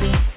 Beat.